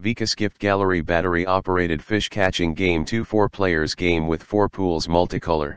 Vikas Gift Gallery battery operated fish catching game 2 4 players game with 4 pools multicolor.